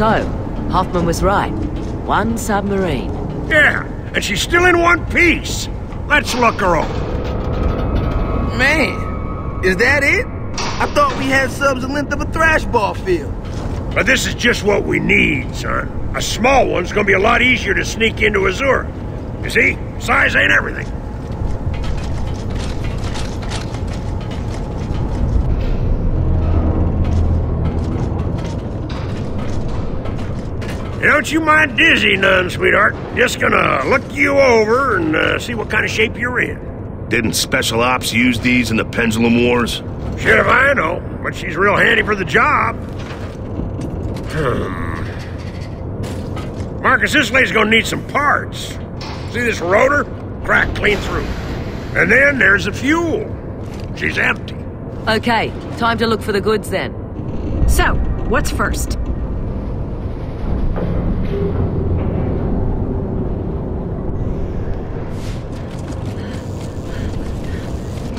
So, Hoffman was right. One submarine. Yeah, and she's still in one piece. Let's look her up. Man, is that it? I thought we had subs the length of a thrash ball field. But this is just what we need, son. A small one's gonna be a lot easier to sneak into Azura. You see, size ain't everything. Don't you mind dizzy none, sweetheart. Just gonna look you over and uh, see what kind of shape you're in. Didn't Special Ops use these in the Pendulum Wars? Shit if I know, but she's real handy for the job. Hmm. Marcus, this lady's gonna need some parts. See this rotor? Cracked clean through. And then there's the fuel. She's empty. Okay, time to look for the goods then. So, what's first?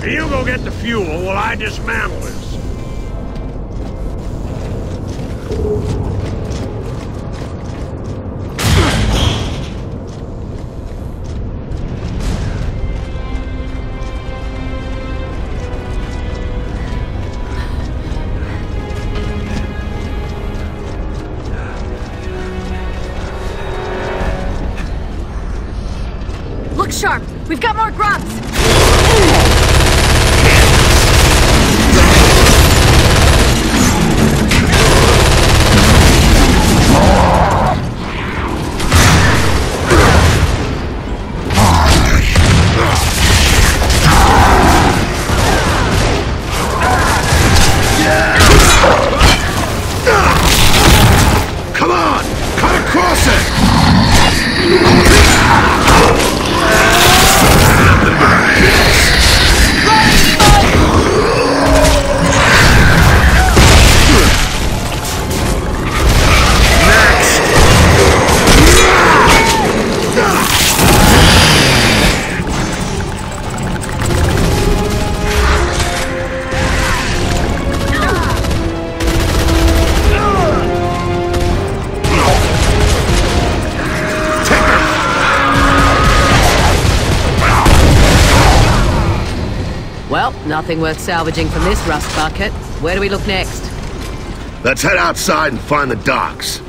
You go get the fuel while I dismantle this. Worth salvaging from this rust bucket. Where do we look next? Let's head outside and find the docks.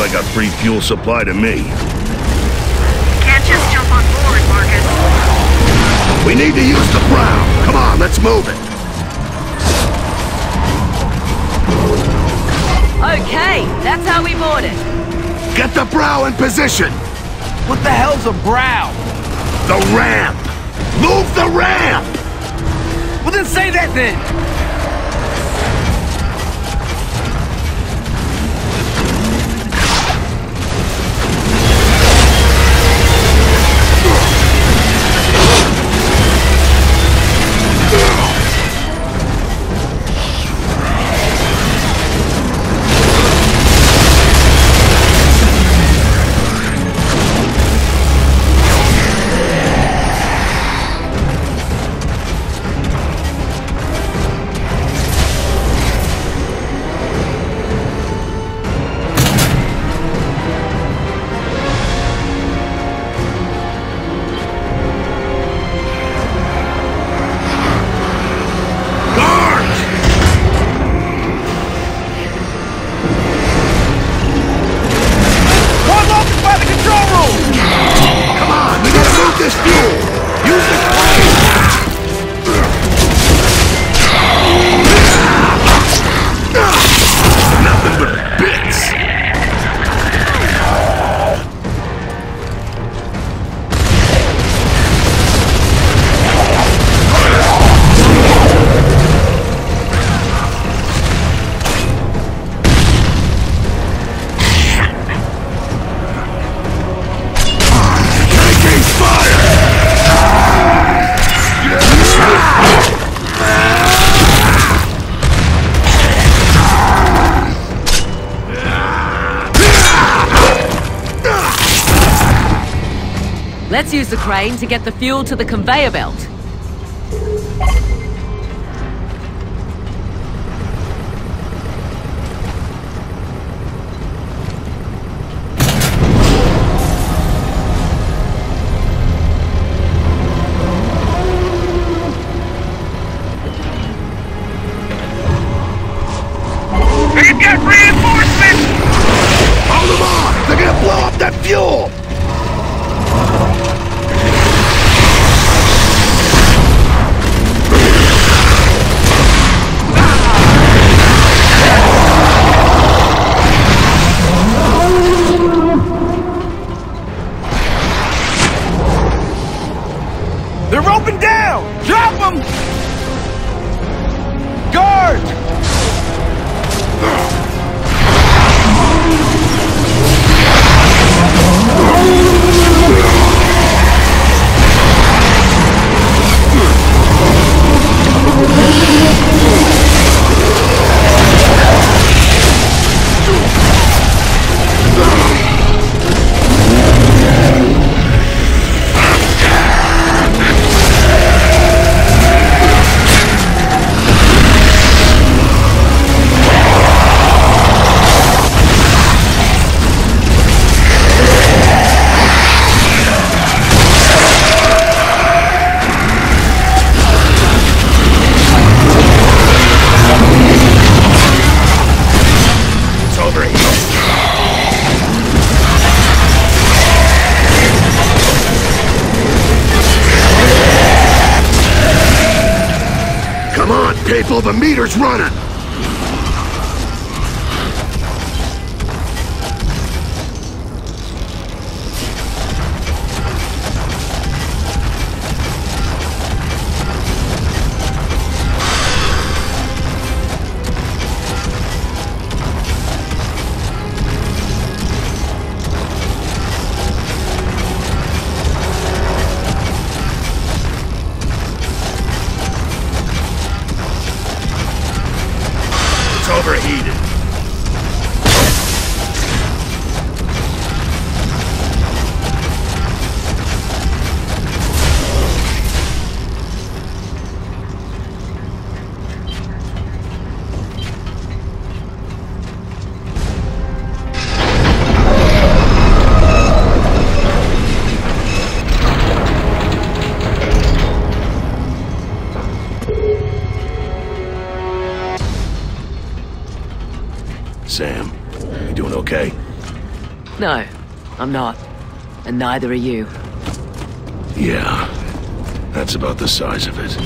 Like a free fuel supply to me. Can't just jump on board, Marcus. We need to use the brow. Come on, let's move it. Okay, that's how we board it. Get the brow in position. What the hell's a brow? The ramp. Move the ramp. Well, then say that then. The crane to get the fuel to the conveyor belt. The meter's running! I'm not. And neither are you. Yeah, that's about the size of it.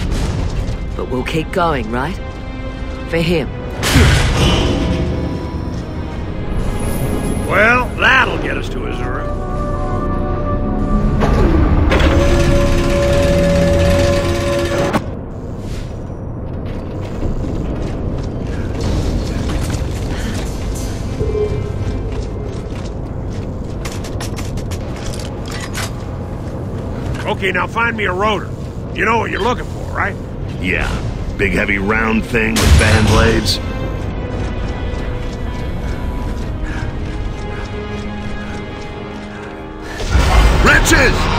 But we'll keep going, right? For him. Okay, now find me a rotor. You know what you're looking for, right? Yeah, big heavy round thing with fan blades. Wrenches!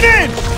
Coming in!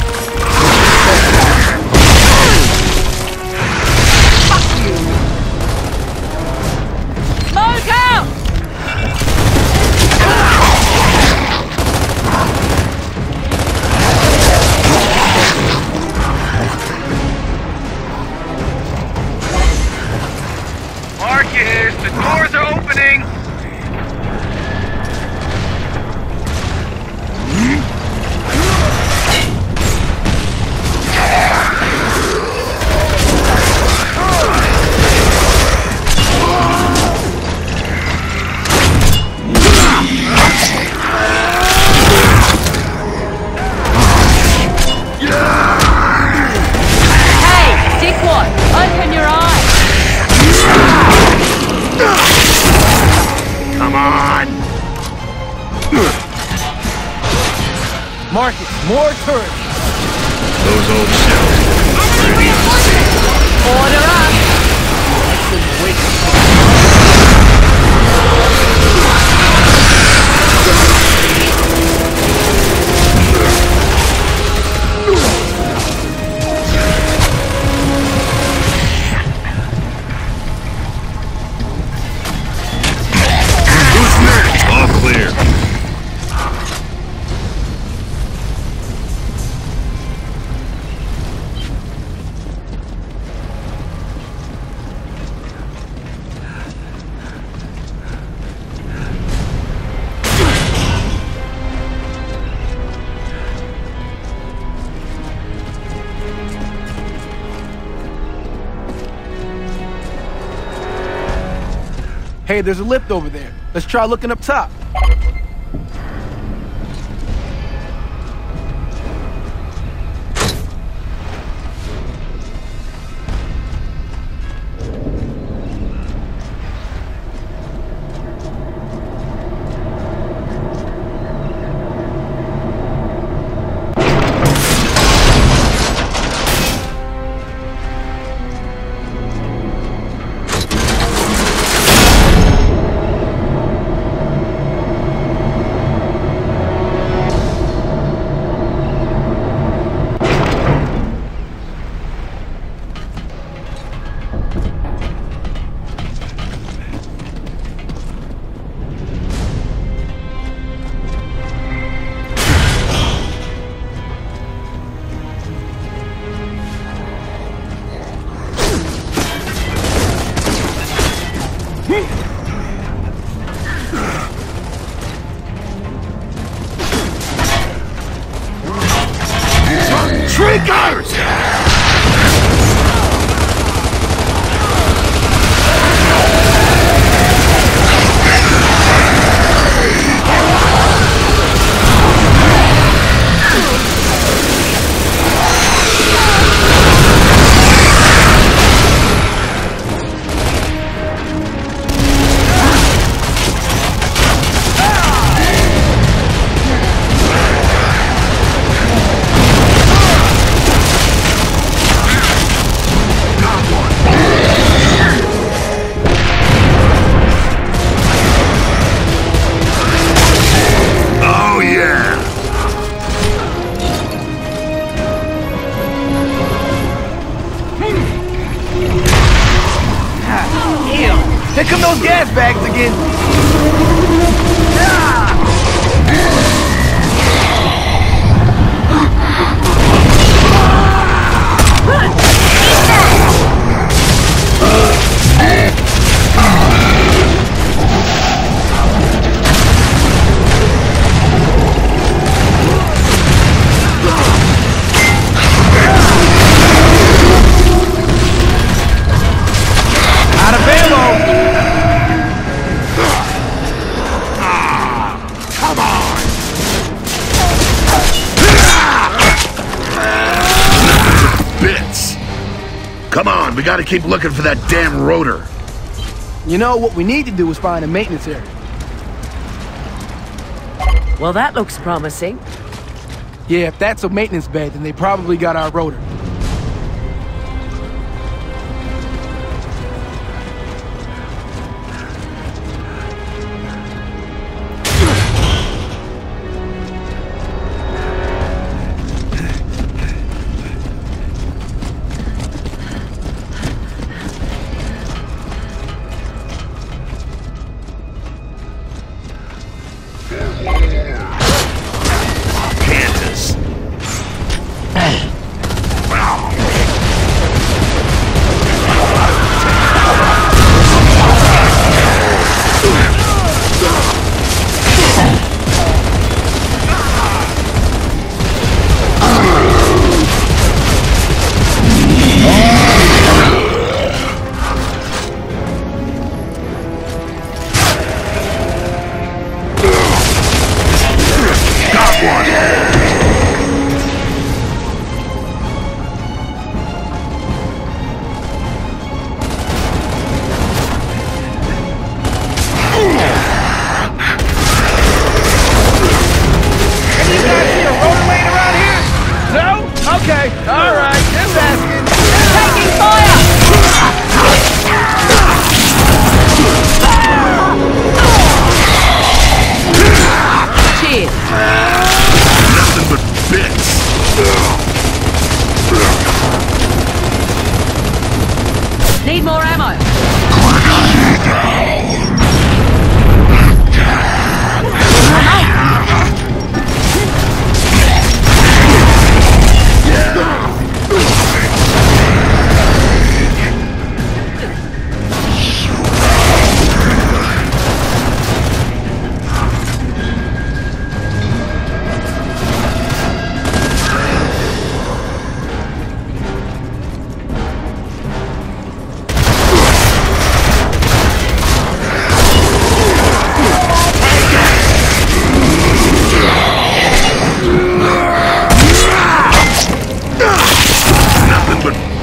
Hey, there's a lift over there. Let's try looking up top. Gotta keep looking for that damn rotor. You know, what we need to do is find a maintenance area. Well, that looks promising. Yeah, if that's a maintenance bay, then they probably got our rotor.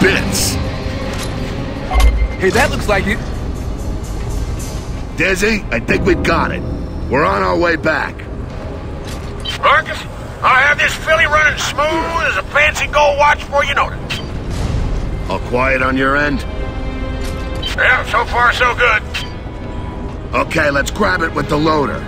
Bits. Hey, that looks like it. Dizzy, I think we've got it. We're on our way back. Marcus, I'll have this filly running smooth as a fancy gold watch before you know it. All quiet on your end? Yeah, so far so good. Okay, let's grab it with the loader.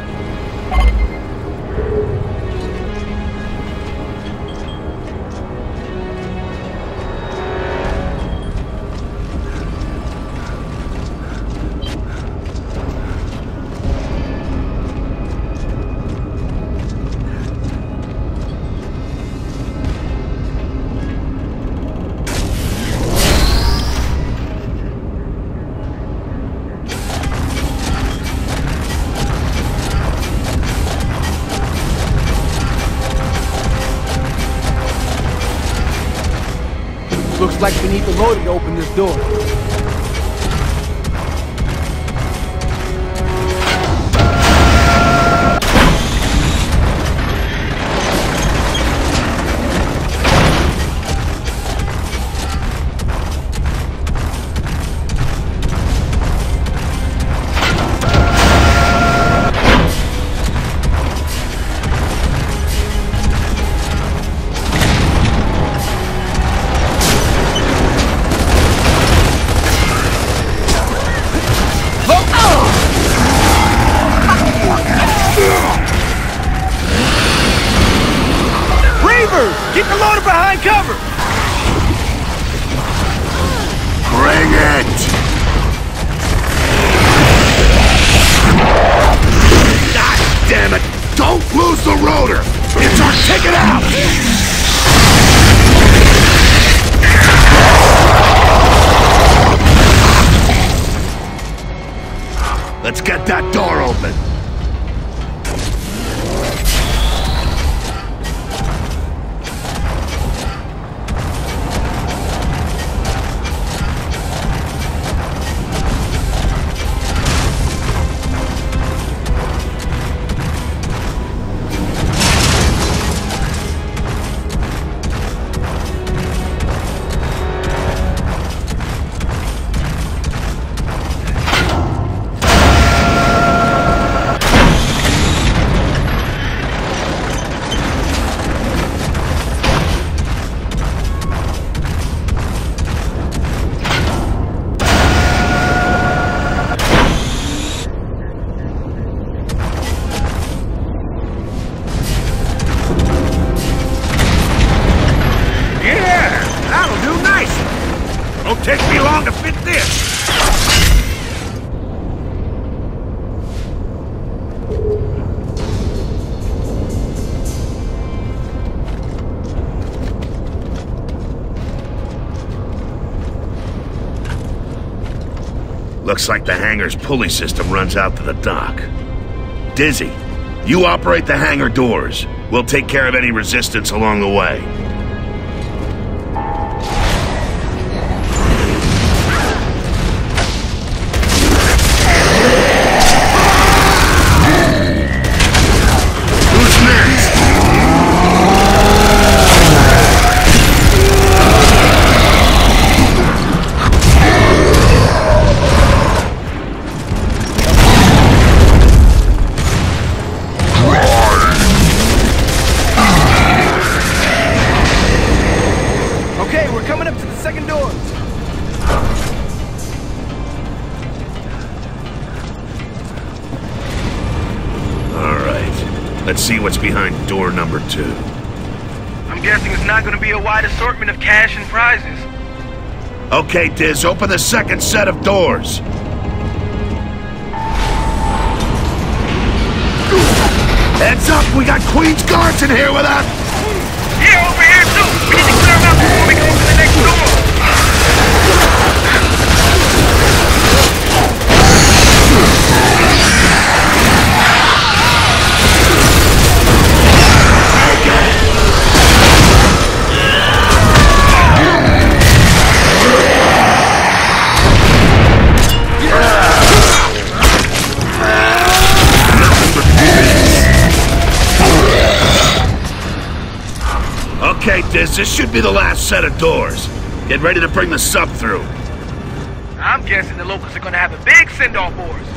Looks like we need the loader to open this door. It's our ticket out! Long to fit this. Looks like the hangar's pulley system runs out to the dock. Dizzy, you operate the hangar doors. We'll take care of any resistance along the way. Let's see what's behind door number two. I'm guessing it's not gonna be a wide assortment of cash and prizes. Okay, Diz, open the second set of doors. Heads up, we got Queen's Guards in here with us! Yeah, over here too. We need to clear them out before we go to the next door. Okay, Diz, this should be the last set of doors. Get ready to bring the sub through. I'm guessing the locals are gonna have a big send-off for us.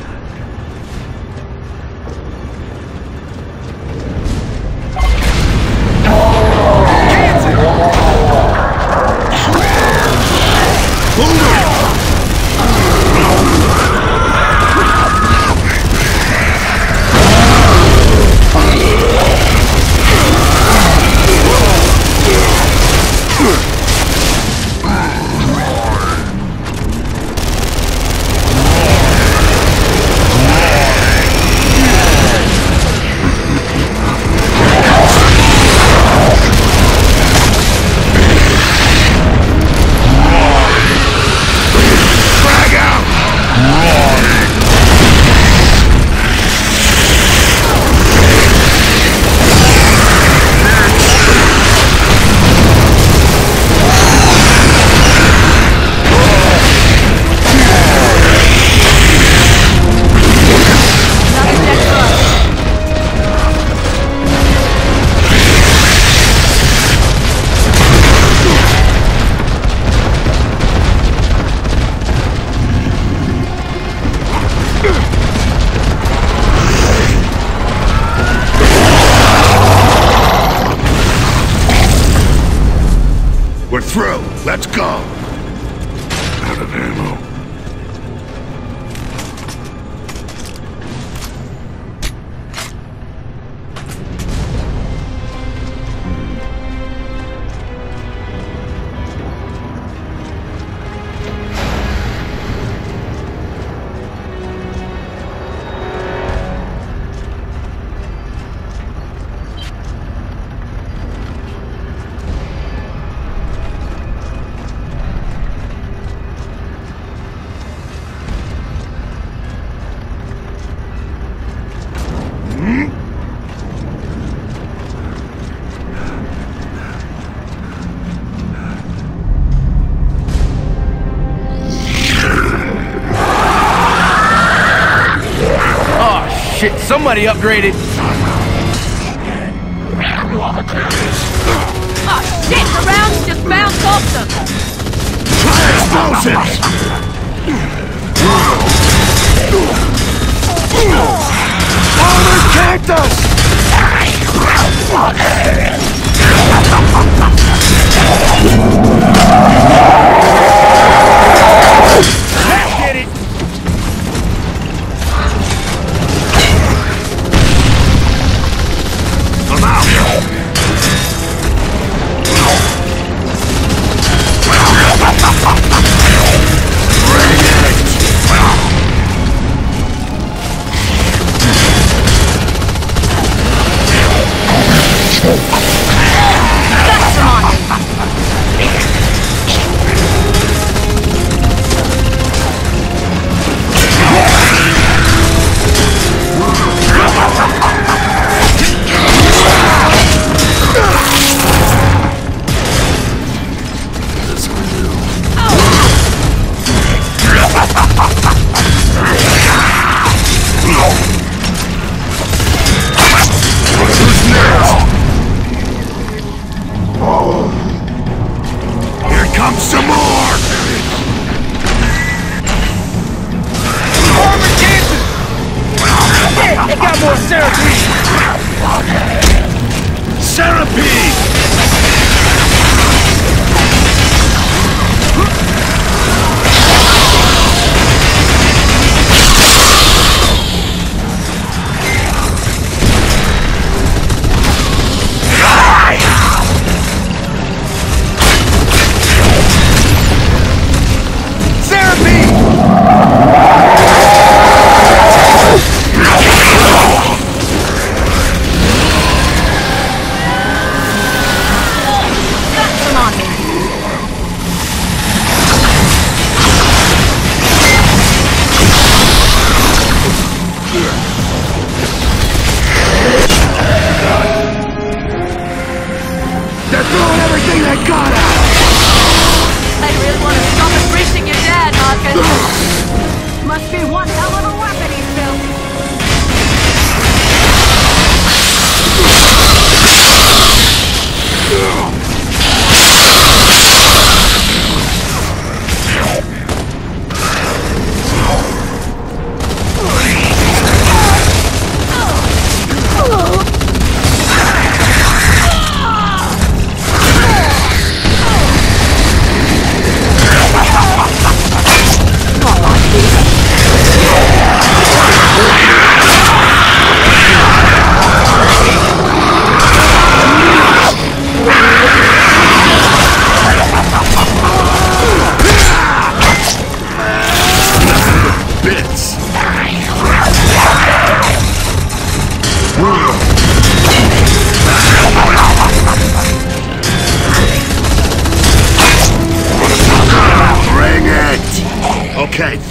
Frag somebody upgraded. Oh, shit! The rounds just bounced off them! Explosives! Armored Kantus!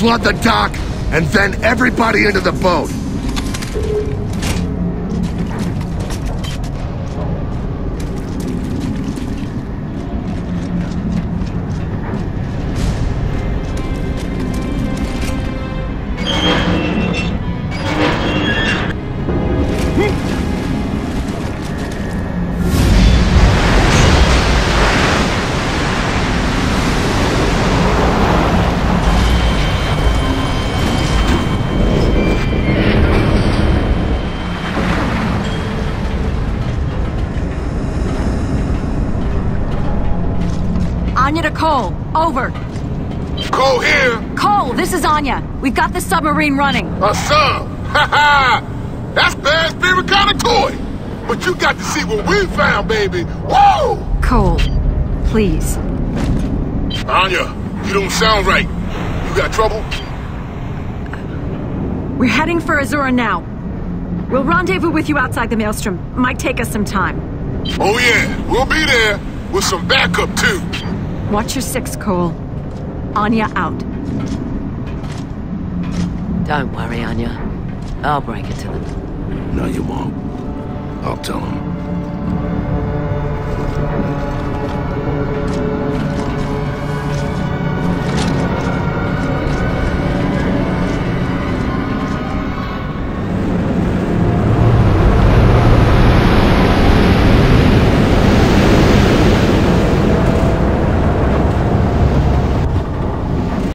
Flood the dock, and then everybody into the boat. The submarine running. a sub. Ha ha! That's bad spirit kind of toy. But you got to see what we found, baby. Whoa! Cole, please. Anya, you don't sound right. You got trouble? We're heading for Azura now. We'll rendezvous with you outside the Maelstrom. Might take us some time. Oh yeah, we'll be there with some backup too. Watch your six, Cole. Anya out. Don't worry, Anya. I'll break it to them. No, you won't. I'll tell him.